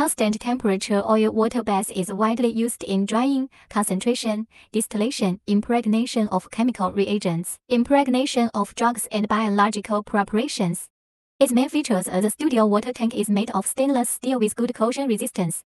Constant temperature oil water bath is widely used in drying, concentration, distillation, impregnation of chemical reagents, impregnation of drugs and biological preparations. Its main features are the studio water tank is made of stainless steel with good corrosion resistance.